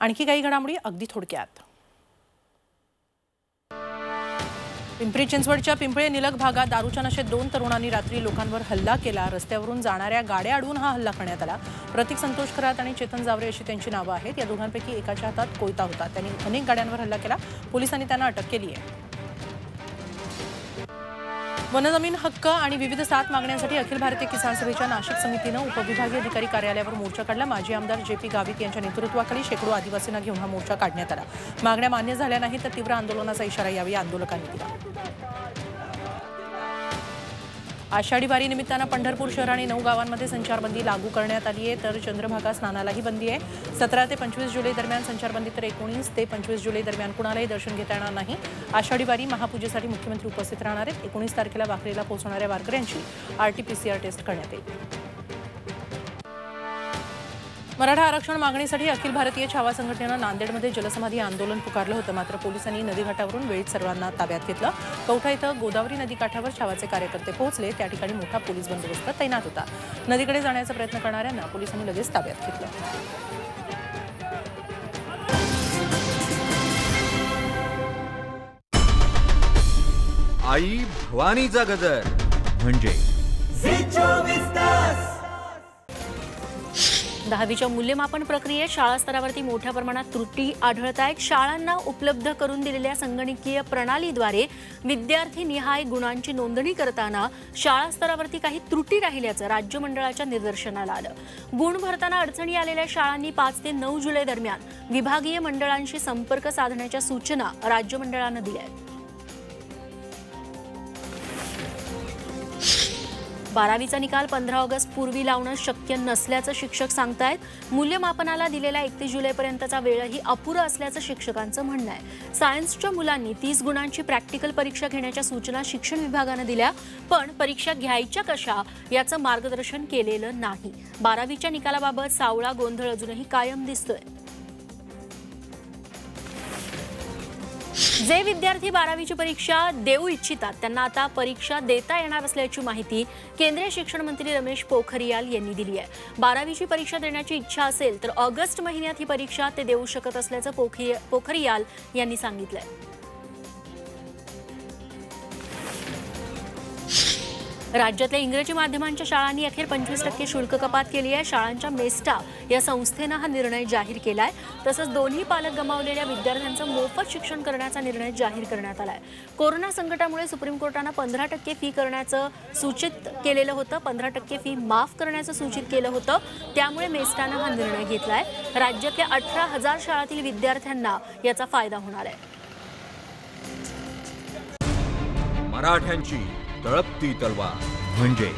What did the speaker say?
आणखी काही घडामोडी अगदी थोडक्यात. पिंपरी चिंचवडच्या पिंपळे निलग भागात दारूच्या नशेत दोन तरुणांनी रात्री लोकांवर हल्ला केला. रस्त्यावरून जाणाऱ्या गाड्या अडवून हा हल्ला करण्यात आला. प्रतीक संतोष खरात आणि चेतन जावरे अशी त्यांची नावं आहेत. या दोघांपैकी एकाच्या हातात कोयता होता. त्यांनी अनेक गाड्यांवर हल्ला केला. पोलिसांनी त्यांना अटक केली आहे वनजमीन हक्क आणि विविध सात मागण्यांसाठी अखिल भारतीय किसान सभेच्या नाशिक समितीनं उपविभागीय अधिकारी कार्यालयावर मोर्चा काढला. माजी आमदार जे पी गावित यांच्या नेतृत्वाखाली शेकडो आदिवासींना घेऊन हा मोर्चा काढण्यात आला. मागण्या मान्य झाल्या नाही तर तीव्र आंदोलनाचा इशारा यावेळी आंदोलकांनी दिला. आषाढी वारी निमित्तानं पंढरपूर शहर आणि नऊ गावांमध्ये संचारबंदी लागू करण्यात आली आहे. तर चंद्रभागा स्नानालाही बंदी आहे. सतरा ते पंचवीस जुलै दरम्यान संचारबंदी तर एकोणीस ते पंचवीस जुलै दरम्यान कुणालाही दर्शन घेता येणार नाही. आषाढी वारी महापूजेसाठी मुख्यमंत्री उपस्थित राहणार आहेत. एकोणीस तारखेला वाखरीला पोहोचणाऱ्या वारकऱ्यांची आरटीपीसीआर टेस्ट करण्यात येईल. मराठा आरक्षण मागणीसाठी अखिल भारतीय छावा संघटनेनं नांदेडमध्ये जलसमाधी आंदोलन पुकारलं होतं. मात्र पोलिसांनी नदीघाटावरून वेळीच सर्वांना ताब्यात घेतलं. कौठा इथं गोदावरी नदीकाठावर छावाचे कार्यकर्ते पोहोचले. त्या ठिकाणी मोठा पोलीस बंदोबस्त तैनात होता. नदीकडे जाण्याचा प्रयत्न करणाऱ्यांना पोलिसांनी लगेच ताब्यात घेतलं. आई भवानीचा गजर. म्हणजे? दहावीच्या मूल्यमापन प्रक्रियेत शाळा स्तरावरती मोठ्या प्रमाणात त्रुटी आढळत आहेत. शाळांना उपलब्ध करून दिलेल्या संगणकीय प्रणालीद्वारे विद्यार्थी निहाय गुणांची नोंदणी करताना शाळा स्तरावरती काही त्रुटी राहिल्याचं राज्य मंडळाच्या निदर्शनाला आलं. गुण भरताना अडचणी आलेल्या शाळांनी पाच ते नऊ जुलै दरम्यान विभागीय मंडळांशी संपर्क साधण्याच्या सूचना राज्य मंडळानं दिल्या आहेत. बारावीचा निकाल पंधरा ऑगस्ट पूर्वी लावणं शक्य नसल्याचं शिक्षक सांगतायत. मूल्यमापनाला दिलेला एकतीस जुलैपर्यंतचा वेळही अपुरा असल्याचं शिक्षकांचं म्हणणं आहे. सायन्सच्या मुलांनी तीस गुणांची प्रॅक्टिकल परीक्षा घेण्याच्या सूचना शिक्षण विभागानं दिल्या पण परीक्षा घ्यायच्या कशा याचं मार्गदर्शन केलेलं नाही. बारावीच्या निकालाबाबत सावळा गोंधळ अजूनही कायम दिसतोय. जे विद्यार्थी बारावीची परीक्षा देऊ इच्छितात त्यांना आता परीक्षा देता येणार असल्याची माहिती केंद्रीय शिक्षण मंत्री रमेश पोखरियाल यांनी दिली आहे. बारावीची परीक्षा देण्याची इच्छा असेल तर ऑगस्ट महिन्यात ही परीक्षा ते देऊ शकत असल्याचं पोखरियाल यांनी सांगितलंय. राज्यातल्या इंग्रजी माध्यमांच्या शाळांनी अखेर पंचवीस टक्के शुल्क कपात केली आहे. शाळांच्या मेस्टा या संस्थेनं हा निर्णय जाहीर केला आहे तसंच दोन्ही पालक गमावलेल्या विद्यार्थ्यांचं मोफत शिक्षण करण्याचा निर्णय जाहीर करण्यात आला आहे कोरोना संकटामुळे सुप्रीम कोर्टानं पंधरा टक्के फी करण्याचं सूचित केलेलं होतं. पंधरा टक्के फी माफ करण्याचं सूचित केलं होतं. त्यामुळे मेस्टानं हा निर्णय घेतला आहे राज्यातल्या अठरा हजार शाळातील विद्यार्थ्यांना याचा फायदा होणार आहे. मराठ्यांची तळपती तलवार. म्हणजे?